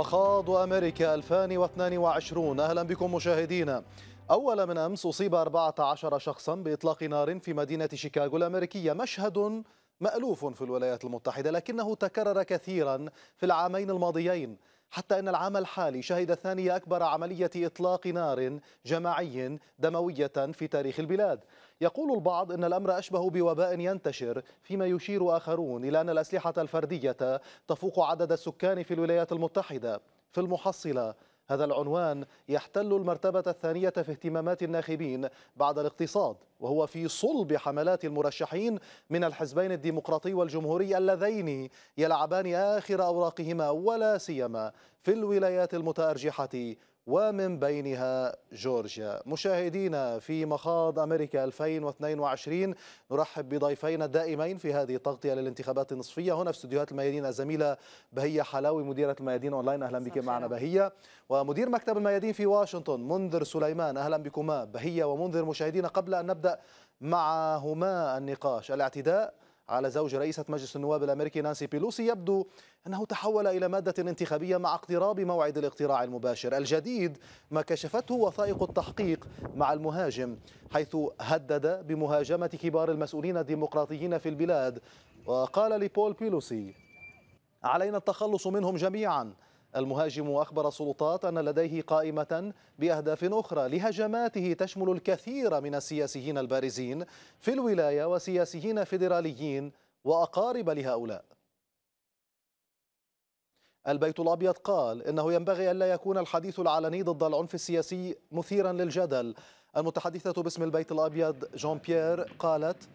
مخاض أمريكا 2022 أهلا بكم مشاهدينا أول من أمس أصيب 14 شخصا بإطلاق نار في مدينة شيكاغو الأمريكية. مشهد مألوف في الولايات المتحدة لكنه تكرر كثيرا في العامين الماضيين حتى أن العام الحالي شهد ثاني أكبر عملية إطلاق نار جماعي دموية في تاريخ البلاد. يقول البعض أن الأمر أشبه بوباء ينتشر فيما يشير آخرون إلى أن الأسلحة الفردية تفوق عدد السكان في الولايات المتحدة. في المحصلة هذا العنوان يحتل المرتبة الثانية في اهتمامات الناخبين بعد الاقتصاد وهو في صلب حملات المرشحين من الحزبين الديمقراطي والجمهوري اللذين يلعبان آخر أوراقهما ولا سيما في الولايات المتأرجحة. ومن بينها جورجيا. مشاهدينا في مخاض أمريكا 2022 نرحب بضيفينا الدائمين في هذه التغطية للانتخابات النصفية. هنا في استديوهات الميادين الزميلة بهية حلاوي مديرة الميادين أونلاين. أهلا بك معنا بهية. ومدير مكتب الميادين في واشنطن منذر سليمان. أهلا بكما بهية. ومنذر مشاهدينا قبل أن نبدأ معهما النقاش. الاعتداء على زوج رئيسة مجلس النواب الأمريكي نانسي بيلوسي يبدو أنه تحول إلى مادة انتخابية مع اقتراب موعد الاقتراع المباشر. الجديد ما كشفته وثائق التحقيق مع المهاجم حيث هدد بمهاجمة كبار المسؤولين الديمقراطيين في البلاد. وقال لبول بيلوسي علينا التخلص منهم جميعا. المهاجم أخبر السلطات أن لديه قائمة بأهداف أخرى لهجماته تشمل الكثير من السياسيين البارزين في الولاية وسياسيين فيدراليين وأقارب لهؤلاء. البيت الأبيض قال إنه ينبغي ألا يكون الحديث العلني ضد العنف السياسي مثيرا للجدل. المتحدثة باسم البيت الأبيض جان بيير قالت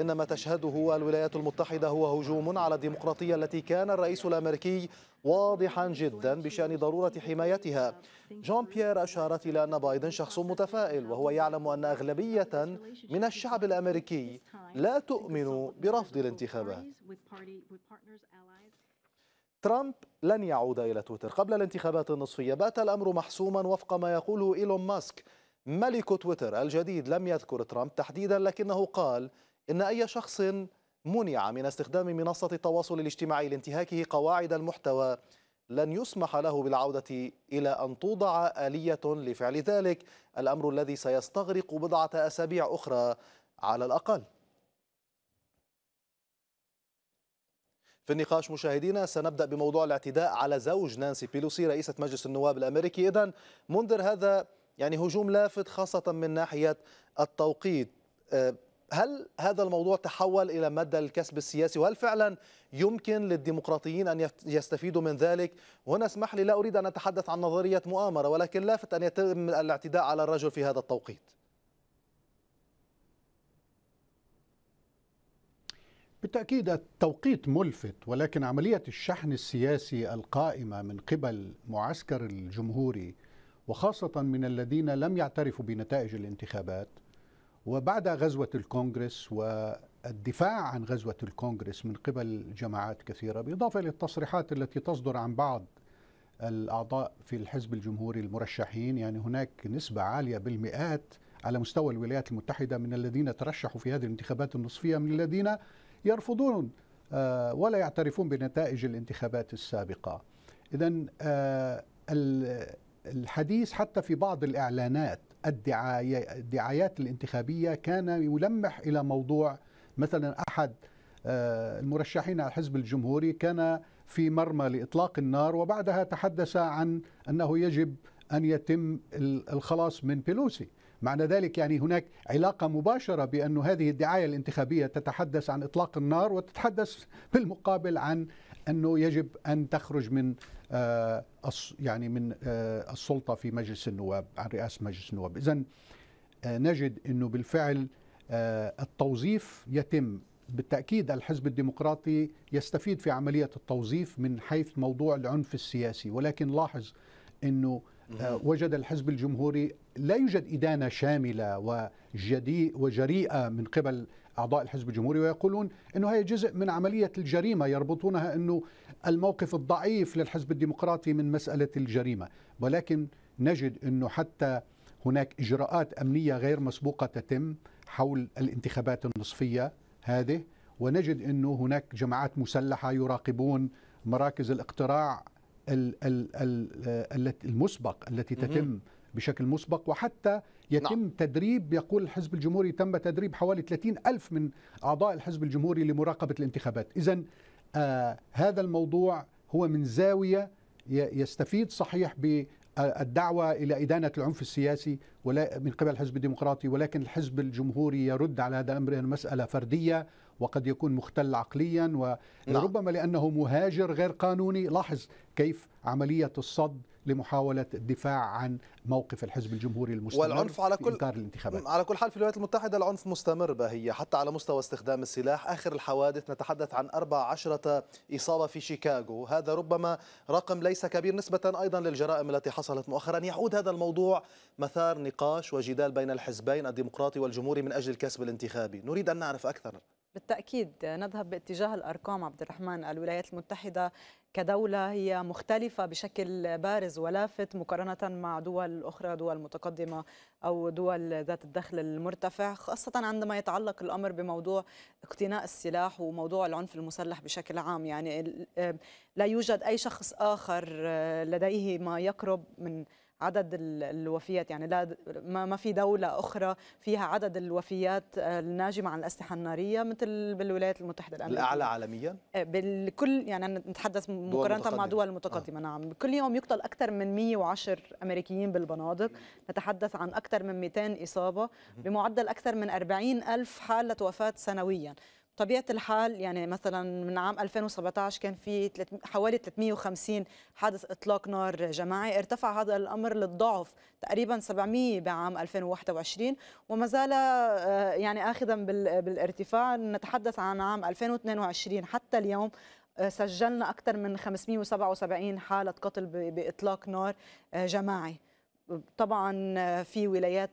إن ما تشهده الولايات المتحدة هو هجوم على الديمقراطية التي كان الرئيس الأمريكي واضحا جدا بشأن ضرورة حمايتها. جان بيير أشارت إلى أن بايدن شخص متفائل وهو يعلم أن أغلبية من الشعب الأمريكي لا تؤمن برفض الانتخابات. ترامب لن يعود إلى تويتر. قبل الانتخابات النصفية بات الأمر محسوما وفق ما يقوله إيلون ماسك ملك تويتر الجديد. لم يذكر ترامب تحديدا لكنه قال إن أي شخص منع من استخدام منصة التواصل الاجتماعي لانتهاكه قواعد المحتوى لن يسمح له بالعودة إلى أن توضع آلية لفعل ذلك. الأمر الذي سيستغرق بضعة أسابيع أخرى على الأقل. في النقاش مشاهدينا سنبدأ بموضوع الاعتداء على زوج نانسي بيلوسي رئيسة مجلس النواب الأمريكي. إذن منذر هذا يعني هجوم لافت خاصة من ناحية التوقيت. هل هذا الموضوع تحول إلى مادة الكسب السياسي؟ وهل فعلا يمكن للديمقراطيين أن يستفيدوا من ذلك؟ وهنا اسمح لي لا أريد أن أتحدث عن نظرية مؤامرة ولكن لافت أن يتم الاعتداء على الرجل في هذا التوقيت. بالتأكيد التوقيت ملفت ولكن عملية الشحن السياسي القائمة من قبل معسكر الجمهوري وخاصة من الذين لم يعترفوا بنتائج الانتخابات وبعد غزوة الكونغرس والدفاع عن غزوة الكونغرس من قبل جماعات كثيرة بالإضافة إلى التصريحات التي تصدر عن بعض الأعضاء في الحزب الجمهوري المرشحين يعني هناك نسبة عالية بالمئات على مستوى الولايات المتحدة من الذين ترشحوا في هذه الانتخابات النصفية من الذين يرفضون ولا يعترفون بنتائج الانتخابات السابقة. إذا الحديث حتى في بعض الإعلانات الدعايات الانتخابية كان يلمح إلى موضوع مثلا أحد المرشحين على الحزب الجمهوري كان في مرمى لإطلاق النار وبعدها تحدث عن أنه يجب أن يتم الخلاص من بيلوسي. معنى ذلك يعني هناك علاقة مباشرة بأن هذه الدعاية الانتخابية تتحدث عن إطلاق النار وتتحدث بالمقابل عن أنه يجب أن تخرج من يعني من السلطة في مجلس النواب عن رئاسة مجلس النواب. إذا نجد أنه بالفعل التوظيف يتم. بالتأكيد الحزب الديمقراطي يستفيد في عملية التوظيف من حيث موضوع العنف السياسي. ولكن لاحظ أنه وجد الحزب الجمهوري لا يوجد إدانة شاملة وجدي وجريئة من قبل أعضاء الحزب الجمهوري ويقولون أنه هي جزء من عملية الجريمة يربطونها أنه الموقف الضعيف للحزب الديمقراطي من مسألة الجريمة. ولكن نجد أنه حتى هناك إجراءات أمنية غير مسبوقة تتم حول الانتخابات النصفية هذه ونجد أنه هناك جماعات مسلحة يراقبون مراكز الاقتراع المسبق التي تتم بشكل مسبق وحتى يتم نعم. تدريب يقول الحزب الجمهوري تم تدريب حوالي 30 ألف من أعضاء الحزب الجمهوري لمراقبة الانتخابات إذا آه هذا الموضوع هو من زاوية يستفيد صحيح بالدعوة إلى إدانة العنف السياسي ولا من قبل الحزب الديمقراطي ولكن الحزب الجمهوري يرد على هذا الأمر مسألة فردية وقد يكون مختل عقليا وربما نعم. لأنه مهاجر غير قانوني لاحظ كيف عملية الصد لمحاولة الدفاع عن موقف الحزب الجمهوري المستمر والعنف على كل إنكار الانتخابات. على كل حال في الولايات المتحدة العنف مستمر بهي حتى على مستوى استخدام السلاح. آخر الحوادث نتحدث عن 14 إصابة في شيكاغو. هذا ربما رقم ليس كبير نسبة أيضا للجرائم التي حصلت مؤخرا. يعود هذا الموضوع مثار نقاش وجدال بين الحزبين الديمقراطي والجمهوري من أجل الكسب الانتخابي. نريد أن نعرف أكثر. بالتأكيد نذهب باتجاه الأرقام. عبد الرحمن الولايات المتحدة كدولة هي مختلفة بشكل بارز ولافت مقارنة مع دول أخرى دول متقدمة أو دول ذات الدخل المرتفع خاصة عندما يتعلق الأمر بموضوع اقتناء السلاح وموضوع العنف المسلح بشكل عام. يعني لا يوجد أي شخص آخر لديه ما يقرب من عدد الوفيات يعني لا ما في دولة أخرى فيها عدد الوفيات الناجمة عن الأسلحة النارية مثل بالولايات المتحدة الأمريكية. الأعلى عالميا؟ آه، بالكل يعني نتحدث مقارنة مع دول متقدمة آه. نعم. كل يوم يقتل أكثر من 110 أمريكيين بالبنادق. نتحدث عن أكثر من 200 إصابة. بمعدل أكثر من 40 ألف حالة وفاة سنويا. طبيعة الحال يعني مثلا من عام 2017 كان في حوالي 350 حادث إطلاق نار جماعي. ارتفع هذا الأمر للضعف تقريبا 700 بعام 2021 وما زال آه، يعني اخذا بالارتفاع. نتحدث عن عام 2022 حتى اليوم آه، سجلنا أكثر من 577 حالة قتل بإطلاق نار آه، جماعي. طبعا في ولايات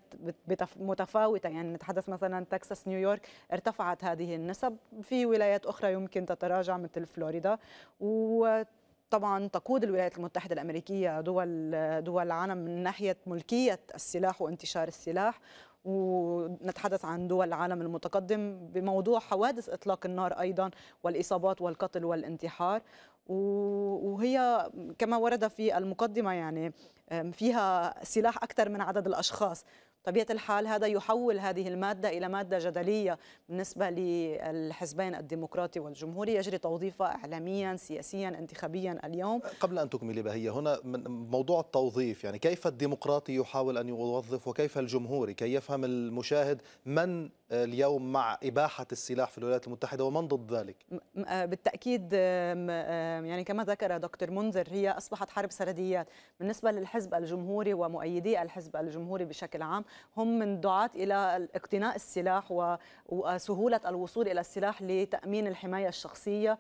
متفاوتة يعني نتحدث مثلا تكساس نيويورك ارتفعت هذه النسب. في ولايات أخرى يمكن تتراجع مثل فلوريدا. وطبعا تقود الولايات المتحدة الأمريكية دول دول العالم من ناحية ملكية السلاح وانتشار السلاح. ونتحدث عن دول العالم المتقدم بموضوع حوادث إطلاق النار أيضا والإصابات والقتل والانتحار. وهي كما ورد في المقدمة يعني فيها سلاح أكثر من عدد الأشخاص. طبيعة الحال هذا يحول هذه المادة إلى مادة جدلية بالنسبة للحزبين الديمقراطي والجمهوري. يجري توظيفها اعلاميا سياسيا انتخابيا اليوم. قبل أن تكملي بهيه هنا موضوع التوظيف يعني كيف الديمقراطي يحاول أن يوظف وكيف الجمهوري؟ كي يفهم المشاهد من اليوم مع إباحة السلاح في الولايات المتحدة ومن ضد ذلك؟ آه، بالتأكيد يعني كما ذكر دكتور منذر هي أصبحت حرب سرديات. بالنسبة للحزب الجمهوري ومؤيدي الحزب الجمهوري بشكل عام هم من دعاة إلى اقتناء السلاح وسهولة الوصول إلى السلاح لتأمين الحماية الشخصية.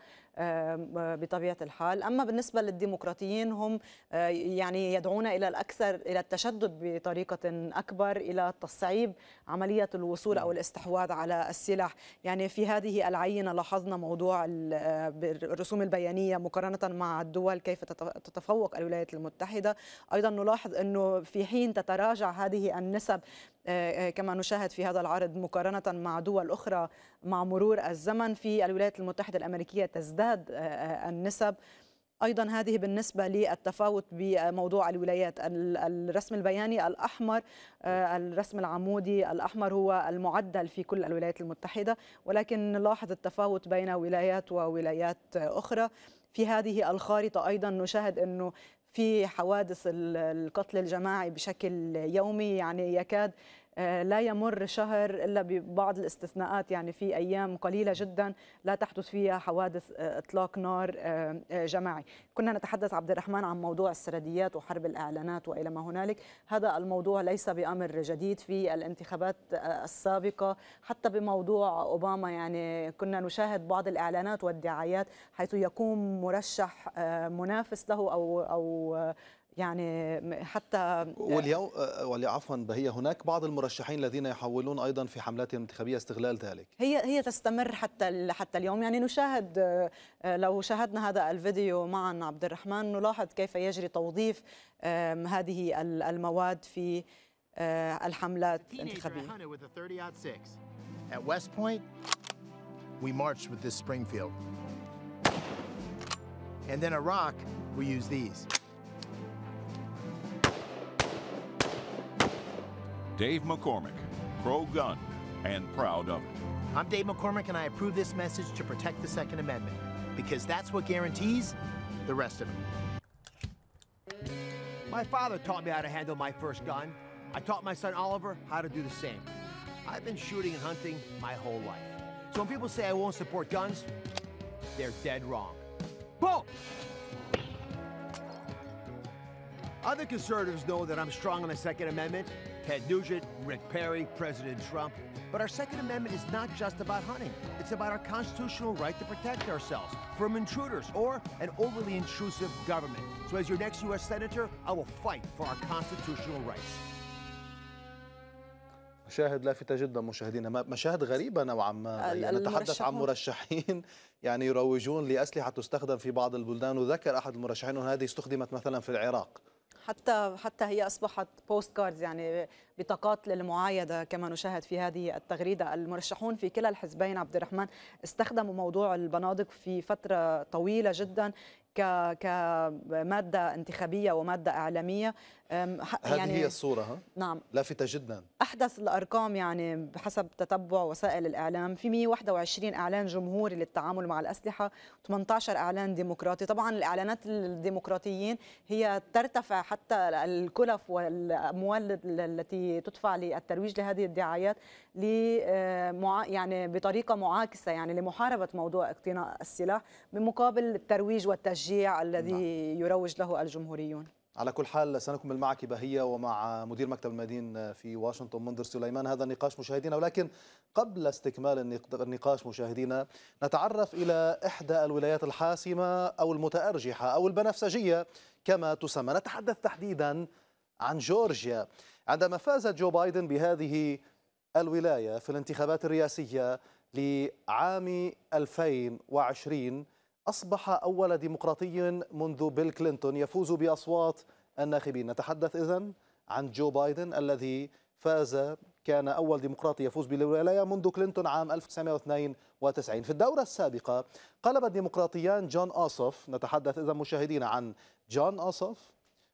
بطبيعة الحال، أما بالنسبة للديمقراطيين هم آه، يعني يدعون إلى الأكثر إلى التشدد بطريقة أكبر إلى تصعيب عملية الوصول أو الاستحواذ على السلاح، يعني في هذه العينة لاحظنا موضوع آه، الرسوم البيانية مقارنة مع الدول كيف تتفوق الولايات المتحدة، أيضا نلاحظ إنه في حين تتراجع هذه النسب آه، كما نشاهد في هذا العرض مقارنة مع دول أخرى مع مرور الزمن في الولايات المتحدة الأمريكية تزداد آه، آه، النسب. أيضا هذه بالنسبة للتفاوت بموضوع الولايات. الرسم البياني الأحمر الرسم العمودي الأحمر هو المعدل في كل الولايات المتحدة ولكن نلاحظ التفاوت بين ولايات وولايات أخرى. في هذه الخارطة أيضا نشاهد إنه في حوادث القتل الجماعي بشكل يومي يعني يكاد لا يمر شهر إلا ببعض الاستثناءات. يعني في أيام قليلة جدا لا تحدث فيها حوادث آه، إطلاق نار آه، جماعي، كنا نتحدث عبد الرحمن عن موضوع السرديات وحرب الإعلانات وإلى ما هنالك، هذا الموضوع ليس بأمر جديد في الانتخابات السابقة، حتى بموضوع أوباما يعني كنا نشاهد بعض الإعلانات والدعايات حيث يقوم مرشح منافس له أو أو يعني حتى واليوم آه، عفوا بهي هناك بعض المرشحين الذين يحاولون أيضا في حملاتهم الانتخابيه استغلال ذلك هي هي تستمر حتى حتى اليوم يعني نشاهد آه، لو شاهدنا هذا الفيديو معا عبد الرحمن نلاحظ كيف يجري توظيف هذه المواد في آه، الحملات الانتخابية At West Point, we marched with this Springfield. And then Iraq, we use these. Dave McCormick, pro gun and proud of it. I'm Dave McCormick, and I approve this message to protect the Second Amendment because that's what guarantees the rest of it. My father taught me how to handle my first gun. I taught my son Oliver how to do the same. I've been shooting and hunting my whole life. So when people say I won't support guns, they're dead wrong. Boom! Other conservatives know that I'm strong on the Second Amendment. Ted Nugent, Rick Perry, President Trump. But our Second Amendment is not just about hunting. It's about our constitutional right to protect ourselves from intruders or an overly intrusive government. So as your next U.S. Senator, I will fight for our constitutional rights. مشاهد لافتة جدا مشاهدينا مشاهد غريبة نوعا ما يعني نتحدث عن مرشحين يعني يروجون لأسلحة تستخدم في بعض البلدان وذكر أحد المرشحين أن هذه استخدمت مثلا في العراق حتى حتى هي أصبحت postcards يعني بطاقات للمعايدة كما نشاهد في هذه التغريدة. المرشحون في كلا الحزبين عبد الرحمن استخدموا موضوع البنادق في فترة طويلة جدا كمادة انتخابية ومادة إعلامية. هذه يعني هي الصورة ها؟ نعم. لافته جدا أحدث الأرقام يعني بحسب تتبع وسائل الإعلام. في 121 إعلان جمهوري للتعامل مع الأسلحة 18 إعلان ديمقراطي. طبعا الإعلانات الديمقراطيين هي ترتفع حتى الكلف والاموال التي تدفع للترويج لهذه الدعايات ل يعني بطريقة معاكسة يعني لمحاربة موضوع اقتناء السلاح بمقابل الترويج والتشجيع الذي نعم. يروج له الجمهوريون. على كل حال سنكمل معك بهية ومع مدير مكتب المدين في واشنطن منذر سليمان. هذا النقاش مشاهدينا ولكن قبل استكمال النقاش مشاهدينا نتعرف إلى إحدى الولايات الحاسمة أو المتأرجحة أو البنفسجية كما تسمى. نتحدث تحديدا عن جورجيا. عندما فاز جو بايدن بهذه الولاية في الانتخابات الرئاسية لعام 2020 أصبح أول ديمقراطي منذ بيل كلينتون يفوز بأصوات الناخبين. نتحدث إذن عن جو بايدن الذي فاز كان أول ديمقراطي يفوز بالولاية منذ كلينتون عام 1992 في الدورة السابقة قلب الديمقراطيان جون أوسوف. نتحدث إذا مشاهدين عن جون أوسوف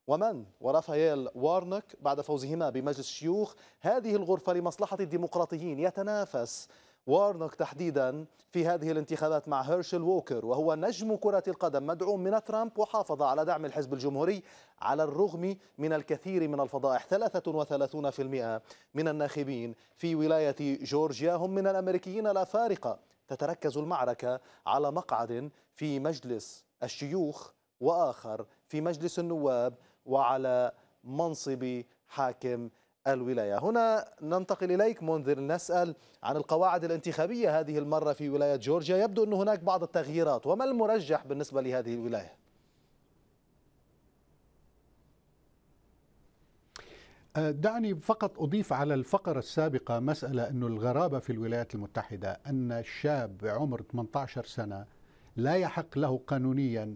ومن؟ ورافائيل وارنوك بعد فوزهما بمجلس الشيوخ هذه الغرفة لمصلحة الديمقراطيين. يتنافس وارنوك تحديدا في هذه الانتخابات مع هيرشل ووكر وهو نجم كرة القدم مدعوم من ترامب وحافظ على دعم الحزب الجمهوري على الرغم من الكثير من الفضائح. 33% من الناخبين في ولاية جورجيا هم من الأمريكيين الأفارقة تتركز المعركة على مقعد في مجلس الشيوخ وآخر في مجلس النواب وعلى منصب حاكم الولاية. هنا ننتقل إليك منذر نسأل عن القواعد الانتخابية هذه المرة في ولاية جورجيا. يبدو أن هناك بعض التغييرات وما المرجح بالنسبة لهذه الولاية؟ أه، دعني فقط أضيف على الفقرة السابقة مسألة أن الغرابة في الولايات المتحدة أن الشاب بعمر 18 سنة لا يحق له قانونيا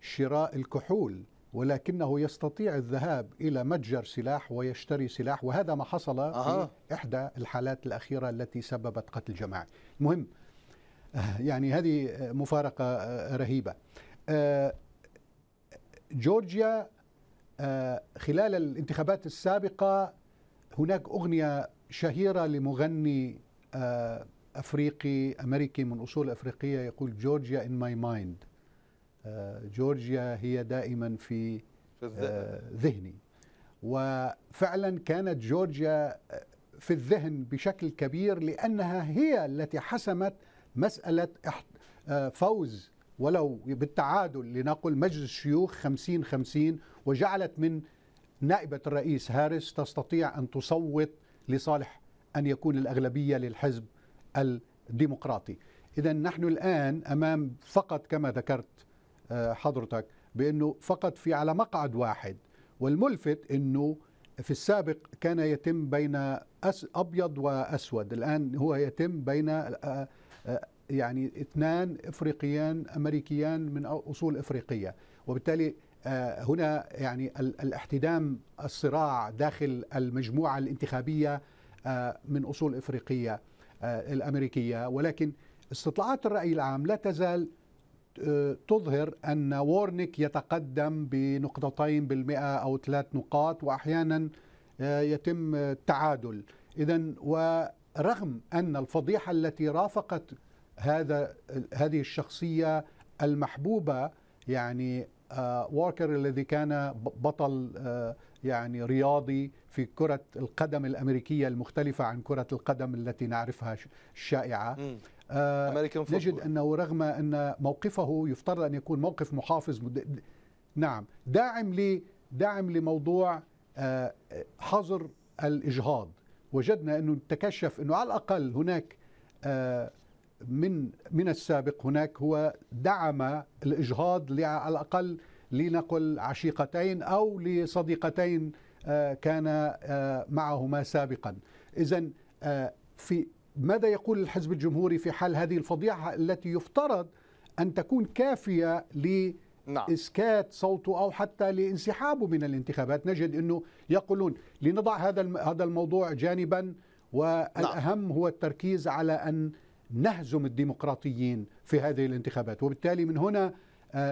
شراء الكحول. ولكنه يستطيع الذهاب إلى متجر سلاح ويشتري سلاح وهذا ما حصل أه. في إحدى الحالات الأخيرة التي سببت قتل جماعي المهم آه، يعني هذه مفارقة آه، رهيبة. آه، جورجيا خلال الانتخابات السابقة هناك أغنية شهيرة لمغني أفريقي أمريكي من أصول أفريقية يقول جورجيا in my mind. جورجيا هي دائما في آه، ذهني وفعلا كانت جورجيا آه، في الذهن بشكل كبير لأنها هي التي حسمت مسألة آه، فوز ولو بالتعادل لنقل مجلس الشيوخ 50 50 وجعلت من نائبة الرئيس هاريس تستطيع أن تصوت لصالح أن يكون الأغلبية للحزب الديمقراطي. اذا نحن الآن أمام فقط كما ذكرت حضرتك بأنه فقط في على مقعد واحد والملفت إنه في السابق كان يتم بين أبيض وأسود الآن هو يتم بين آه، آه، يعني اثنان إفريقيان أمريكيان من أصول إفريقية. وبالتالي هنا يعني الاحتدام الصراع داخل المجموعة الانتخابية من أصول إفريقية الأمريكية. ولكن استطلاعات الرأي العام لا تزال آه، تظهر أن وورنيك يتقدم بنقطتين بالمئة أو ثلاث نقاط وأحيانا آه، يتم التعادل. إذا ورغم أن الفضيحة التي رافقت هذا هذه الشخصية المحبوبة يعني واركر الذي كان بطل يعني رياضي في كرة القدم الأمريكية المختلفة عن كرة القدم التي نعرفها الشائعة. آه نجد أنه رغم أن موقفه يفترض أن يكون موقف محافظ مد... نعم. داعم ل داعم لموضوع آه حظر الإجهاض. وجدنا أنه تكشف أنه على الأقل هناك آه من من السابق هناك هو دعم الإجهاض على الأقل لنقل عشيقتين أو لصديقتين آه، كان معهما سابقا. إذا في ماذا يقول الحزب الجمهوري في حال هذه الفضيحة التي يفترض أن تكون كافية نعم. إسكات صوته أو حتى لانسحابه من الانتخابات نجد أنه يقولون لنضع هذا هذا الموضوع جانبا والأهم نعم. هو التركيز على أن نهزم الديمقراطيين في هذه الانتخابات وبالتالي من هنا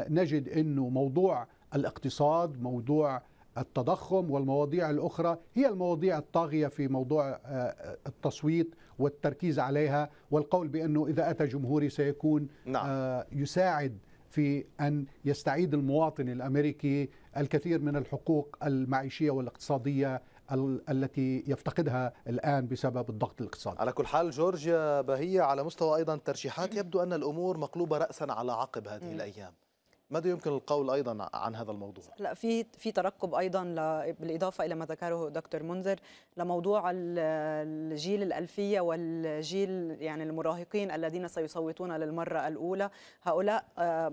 نجد أنه موضوع الاقتصاد موضوع التضخم والمواضيع الأخرى هي المواضيع الطاغية في موضوع آه، التصويت والتركيز عليها والقول بأنه إذا أتى جمهوري سيكون نعم. آه، يساعد في أن يستعيد المواطن الأمريكي الكثير من الحقوق المعيشية والاقتصادية التي يفتقدها الآن بسبب الضغط الاقتصادي. على كل حال جورجيا بهية على مستوى أيضا الترشيحات يبدو أن الأمور مقلوبة رأسا على عقب هذه الأيام. ماذا يمكن القول أيضا عن هذا الموضوع؟ لا في في ترقب أيضا بالإضافة إلى ما ذكره دكتور منذر لموضوع الجيل الألفية والجيل يعني المراهقين الذين سيصوتون للمرة الأولى، هؤلاء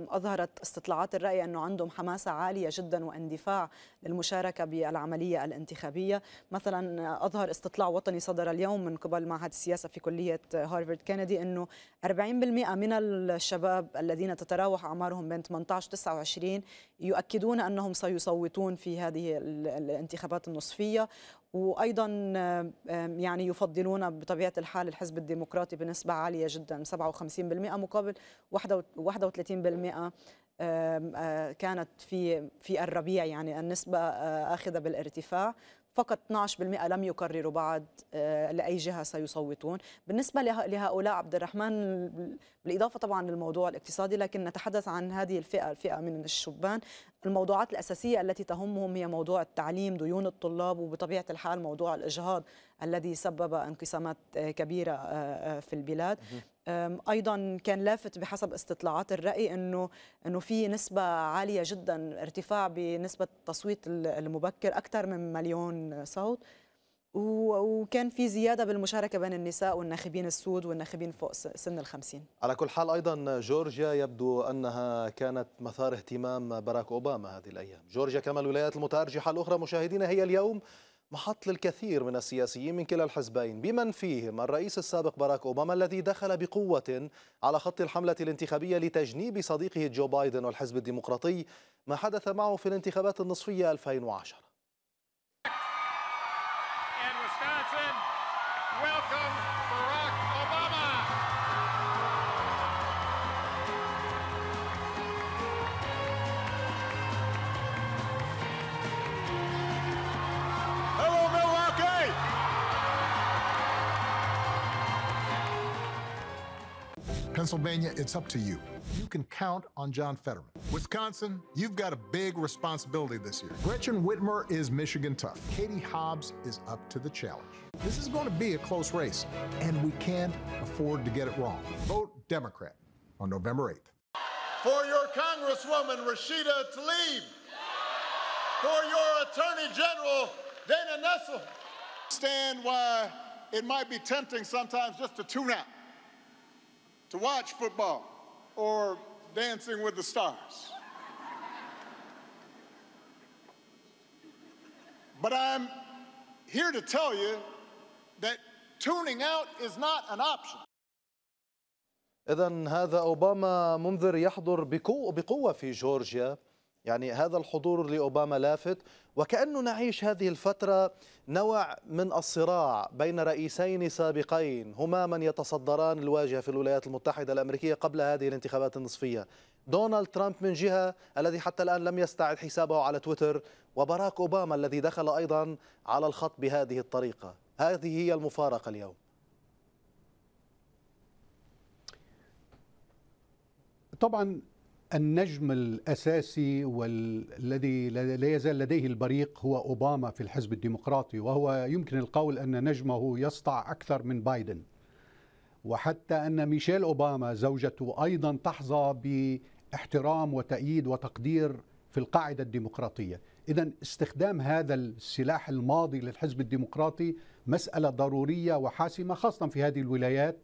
أظهرت استطلاعات الرأي أنه عندهم حماسة عالية جدا واندفاع للمشاركة بالعملية الانتخابية، مثلا أظهر استطلاع وطني صدر اليوم من قبل معهد السياسة في كلية هارفارد كندي أنه 40% من الشباب الذين تتراوح أعمارهم بين 18 29 يؤكدون أنهم سيصوتون في هذه الانتخابات النصفية وأيضا يعني يفضلون بطبيعة الحال الحزب الديمقراطي بنسبة عالية جدا 57% مقابل 31% كانت في في الربيع يعني النسبة آخذة بالارتفاع. فقط 12% لم يقرروا بعد آه، لأي جهة سيصوتون. بالنسبة لهؤلاء عبد الرحمن بالإضافة طبعا للموضوع الاقتصادي لكن نتحدث عن هذه الفئة الفئة من الشبان. الموضوعات الأساسية التي تهمهم هي موضوع التعليم ديون الطلاب وبطبيعة الحال موضوع الإجهاض الذي سبب انقسامات آه، كبيرة آه، في البلاد. أيضا كان لافت بحسب استطلاعات الرأي انه إنه في نسبة عالية جدا ارتفاع بنسبة التصويت المبكر أكثر من مليون صوت. وكان في زيادة بالمشاركة بين النساء والناخبين السود والناخبين فوق سن الخمسين. على كل حال أيضا جورجيا يبدو أنها كانت مثار اهتمام باراك أوباما هذه الأيام. جورجيا كما الولايات المتارجحه الأخرى مشاهدينا هي اليوم محط للكثير من السياسيين من كلا الحزبين. بمن فيهم؟ الرئيس السابق باراك أوباما الذي دخل بقوة على خط الحملة الانتخابية لتجنيب صديقه جو بايدن والحزب الديمقراطي ما حدث معه في الانتخابات النصفية 2010 Pennsylvania, it's up to you. You can count on John Fetterman. Wisconsin, you've got a big responsibility this year. Gretchen Whitmer is Michigan tough. Katie Hobbs is up to the challenge. This is going to be a close race, and we can't afford to get it wrong. Vote Democrat on November 8th. For your Congresswoman, Rashida Tlaib. For your Attorney General, Dana Nessel. Stand why it might be tempting sometimes just to tune out to watch football or Dancing with the Stars. But I'm here to tell you that tuning out is not an option. إذا هذا أوباما منذر يحضر بقوة في جورجيا يعني هذا الحضور لأوباما لافت وكأنه نعيش هذه الفترة نوع من الصراع بين رئيسين سابقين هما من يتصدران الواجهة في الولايات المتحدة الأمريكية قبل هذه الانتخابات النصفية. دونالد ترامب من جهة الذي حتى الآن لم يستعد حسابه على تويتر وباراك أوباما الذي دخل أيضا على الخط بهذه الطريقة. هذه هي المفارقة اليوم. طبعا النجم الأساسي والذي لا يزال لديه البريق هو أوباما في الحزب الديمقراطي وهو يمكن القول أن نجمه يسطع أكثر من بايدن. وحتى أن ميشيل أوباما زوجته أيضا تحظى باحترام وتأييد وتقدير في القاعدة الديمقراطية، اذا استخدام هذا السلاح الماضي للحزب الديمقراطي مسألة ضرورية وحاسمة خاصه في هذه الولايات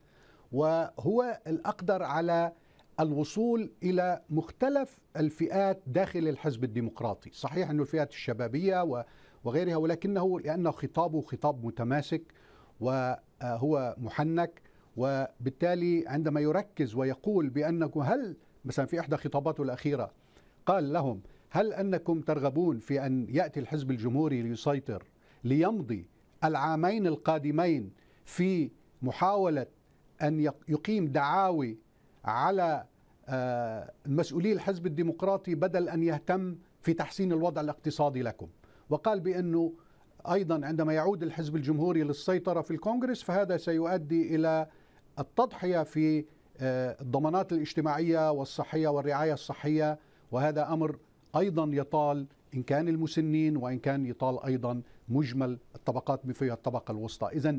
وهو الأقدر على الوصول إلى مختلف الفئات داخل الحزب الديمقراطي، صحيح انه الفئات الشبابية وغيرها ولكنه لأنه خطابه خطاب متماسك وهو محنك وبالتالي عندما يركز ويقول بأنكم هل مثلا في إحدى خطاباته الأخيرة قال لهم هل أنكم ترغبون في أن يأتي الحزب الجمهوري ليسيطر ليمضي العامين القادمين في محاولة أن يقيم دعاوي على آه، المسؤولي الحزب الديمقراطي بدل أن يهتم في تحسين الوضع الاقتصادي لكم. وقال بأنه أيضا عندما يعود الحزب الجمهوري للسيطرة في الكونغرس فهذا سيؤدي إلى التضحية في آه، الضمانات الاجتماعية والصحية والرعاية الصحية. وهذا أمر أيضا يطال إن كان المسنين وإن كان يطال أيضا مجمل الطبقات فيها الطبقة الوسطى، اذا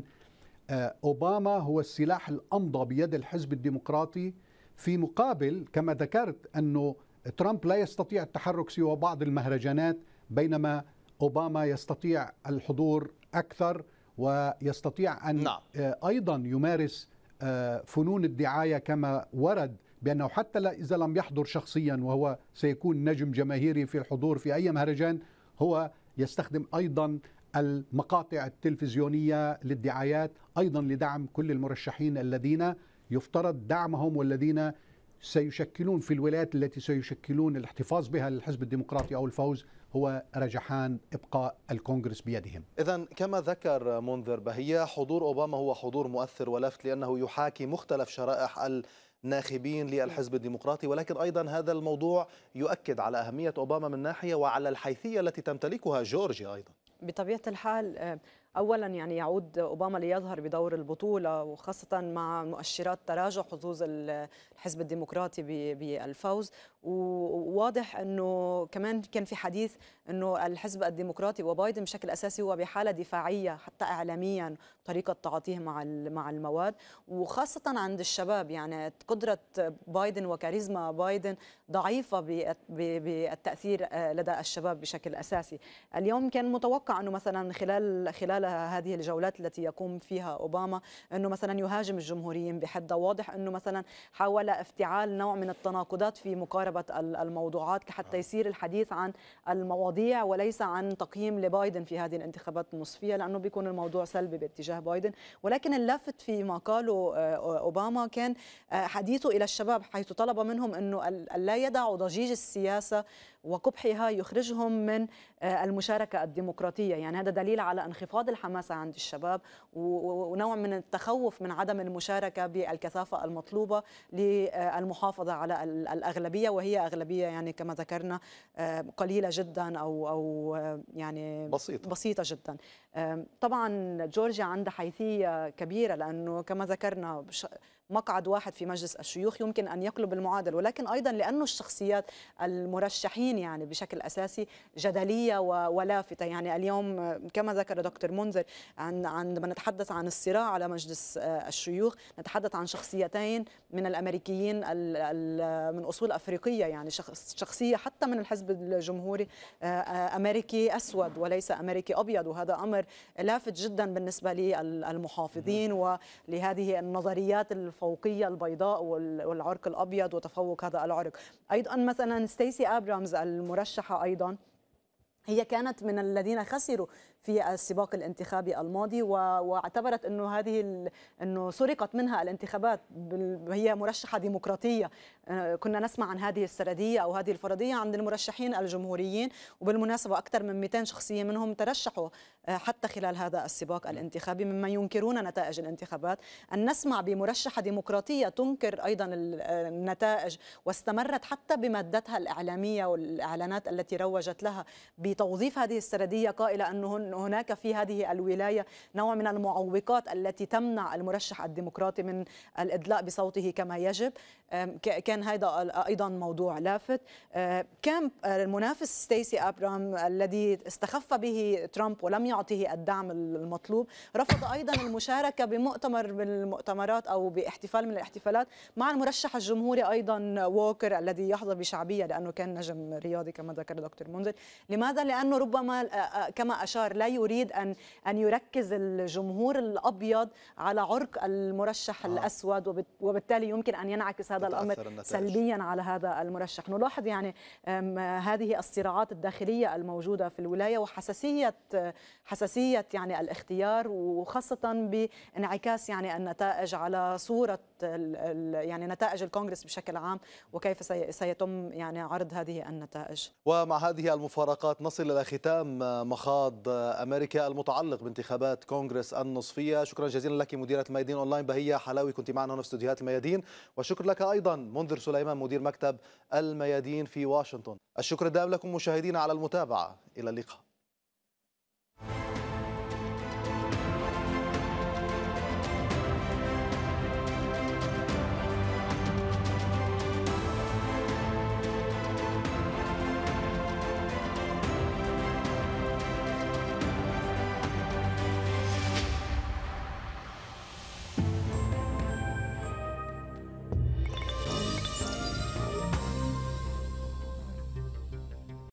آه، أوباما هو السلاح الامضى بيد الحزب الديمقراطي. في مقابل كما ذكرت أنه ترامب لا يستطيع التحرك سوى بعض المهرجانات بينما أوباما يستطيع الحضور أكثر ويستطيع أن نعم. آه، أيضا يمارس آه، فنون الدعاية كما ورد بأنه حتى إذا لم يحضر شخصيا وهو سيكون نجم جماهيري في الحضور في أي مهرجان هو يستخدم أيضا المقاطع التلفزيونية للدعايات أيضا لدعم كل المرشحين الذين يفترض دعمهم والذين سيشكلون في الولايات التي سيشكلون الاحتفاظ بها للحزب الديمقراطي أو الفوز هو رجحان إبقاء الكونغرس بيدهم. اذا كما ذكر منذر بهيه حضور أوباما هو حضور مؤثر ولفت لأنه يحاكي مختلف شرائح الناخبين للحزب الديمقراطي ولكن أيضا هذا الموضوع يؤكد على أهمية أوباما من ناحية وعلى الحيثية التي تمتلكها جورجيا أيضا. بطبيعة الحال آه، اولا يعني يعود أوباما ليظهر بدور البطولة وخاصة مع مؤشرات تراجع حظوظ الحزب الديمقراطي بالفوز. وواضح إنه كمان كان في حديث إنه الحزب الديمقراطي وبايدن بشكل أساسي هو بحالة دفاعية حتى اعلاميا طريقة تعاطيه مع مع المواد. وخاصة عند الشباب يعني قدرة بايدن وكاريزما بايدن ضعيفة بالتأثير آه، لدى الشباب بشكل أساسي. اليوم كان متوقع إنه مثلا خلال خلال هذه الجولات التي يقوم فيها أوباما إنه مثلا يهاجم الجمهوريين بحده واضح إنه مثلا حاول افتعال نوع من التناقضات في مقاربة الموضوعات حتى يصير الحديث عن المواضيع وليس عن تقييم لبايدن في هذه الانتخابات النصفية لأنه بيكون الموضوع سلبي باتجاه بايدن. ولكن اللافت في ما قاله آه، أوباما كان آه، حديثه إلى الشباب حيث طلب منهم إنه لا يدعوا ضجيج السياسة وقبحها يخرجهم من آه، المشاركة الديمقراطية. يعني هذا دليل على انخفاض الحماسة عند الشباب ونوع من التخوف من عدم المشاركة بالكثافة المطلوبة للمحافظة على الأغلبية. وهي أغلبية يعني كما ذكرنا آه، قليلة جدا أو أو آه، يعني بسيطة. بسيطة جدا. طبعا جورجيا عندها حيثية كبيرة لأنه كما ذكرنا مقعد واحد في مجلس الشيوخ يمكن أن يقلب المعادل ولكن أيضا لأنه الشخصيات المرشحين يعني بشكل أساسي جدلية ولافتة. يعني اليوم كما ذكر دكتور منذر عن عندما نتحدث عن الصراع على مجلس آه، الشيوخ نتحدث عن شخصيتين من الأمريكيين من أصول أفريقية يعني شخصية حتى من الحزب الجمهوري آه، آه، أمريكي أسود وليس أمريكي أبيض وهذا أمر لافت جدا بالنسبة للمحافظين ولهذه النظريات الفوقية البيضاء والعرق الأبيض وتفوق هذا العرق. أيضا مثلا ستيسي أبرامز المرشحة أيضا هي كانت من الذين خسروا في السباق الانتخابي الماضي واعتبرت إنه هذه إنه سرقت منها الانتخابات هي مرشحة ديمقراطية. آه، كنا نسمع عن هذه السردية أو هذه الفرضية عند المرشحين الجمهوريين وبالمناسبة أكثر من 200 شخصية منهم ترشحوا آه، حتى خلال هذا السباق الانتخابي مما ينكرون نتائج الانتخابات. أن نسمع بمرشحة ديمقراطية تنكر أيضا النتائج واستمرت حتى بمادتها الإعلامية والإعلانات التي روجت لها بتوظيف هذه السردية قائلة هناك في هذه الولاية نوع من المعوقات التي تمنع المرشح الديمقراطي من الإدلاء بصوته كما يجب. كان هذا أيضا موضوع لافت. كان المنافس ستيسي أبرام الذي استخف به ترامب ولم يعطه الدعم المطلوب رفض أيضا المشاركة بمؤتمر من المؤتمرات أو باحتفال من الاحتفالات مع المرشح الجمهوري أيضا ووكر الذي يحظى بشعبية لأنه كان نجم رياضي كما ذكر دكتور منذر. لماذا؟ لأنه ربما كما أشار لا يريد أن أن يركز الجمهور الأبيض على عرق المرشح آه. الأسود وبالتالي يمكن أن ينعكس هذا الأمر سلبيا على هذا المرشح نلاحظ يعني هذه الصراعات الداخلية الموجودة في الولاية وحساسية حساسية يعني الاختيار وخاصة بانعكاس يعني النتائج على صورة يعني نتائج الكونغرس بشكل عام وكيف سيتم يعني عرض هذه النتائج؟ ومع هذه المفارقات نصل إلى ختام مخاض أمريكا المتعلق بانتخابات كونغرس النصفية. شكرا جزيلا لك مديرة الميادين أونلاين بهية حلاوي كنت معنا هنا في استوديوهات الميادين. وشكر لك أيضا منذر سليمان مدير مكتب الميادين في واشنطن. الشكر الدائم لكم مشاهدينا على المتابعة. إلى اللقاء.